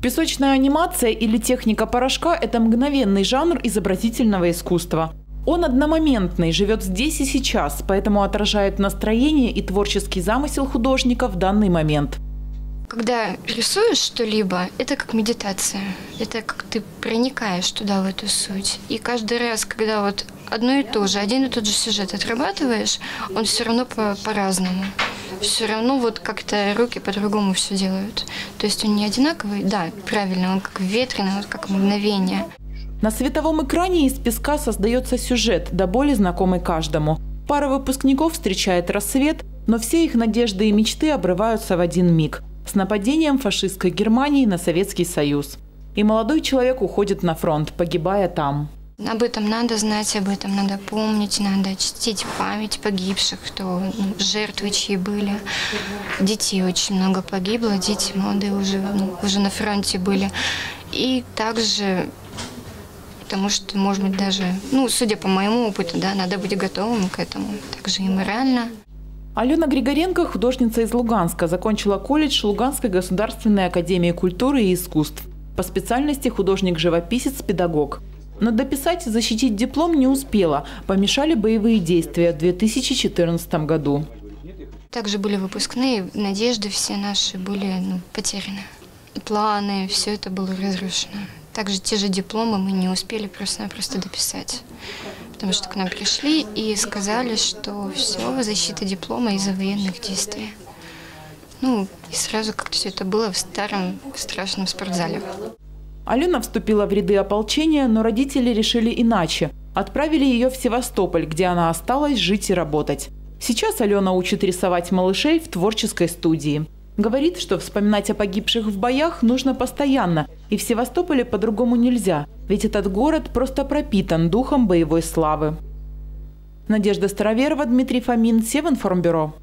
Песочная анимация или техника порошка – это мгновенный жанр изобразительного искусства. Он одномоментный, живет здесь и сейчас, поэтому отражает настроение и творческий замысел художника в данный момент. Когда рисуешь что-либо, это как медитация. Это как ты проникаешь туда, в эту суть. И каждый раз, когда вот одно и то же, один и тот же сюжет отрабатываешь, он все равно по- по-разному. Все равно вот как-то руки по-другому все делают. То есть он не одинаковый, да, правильно, он как ветреный, вот как мгновение. На световом экране из песка создается сюжет, до боли знакомый каждому. Пара выпускников встречает рассвет, но все их надежды и мечты обрываются в один миг с нападением фашистской Германии на Советский Союз. И молодой человек уходит на фронт, погибая там. Об этом надо знать, об этом надо помнить, надо чтить память погибших, кто ну, жертвы чьи были. Детей очень много погибло, дети молодые уже, ну, уже на фронте были. И также, потому что, может быть, даже, ну, судя по моему опыту, да, надо быть готовым к этому, также и морально. Алена Григоренко, художница из Луганска, закончила колледж Луганской государственной академии культуры и искусств. По специальности художник-живописец-педагог. Но дописать и защитить диплом не успела. Помешали боевые действия в 2014 году. Также были выпускные, надежды все наши были ну, потеряны. Планы, все это было разрушено. Также те же дипломы мы не успели просто-напросто дописать. Потому что к нам пришли и сказали, что все, защита диплома из-за военных действий. Ну, и сразу как-то все это было в старом страшном спортзале. Алена вступила в ряды ополчения, но родители решили иначе. Отправили ее в Севастополь, где она осталась жить и работать. Сейчас Алена учит рисовать малышей в творческой студии. Говорит, что вспоминать о погибших в боях нужно постоянно, и в Севастополе по-другому нельзя, ведь этот город просто пропитан духом боевой славы. Надежда Староверова, Дмитрий Фомин, Севинформбюро.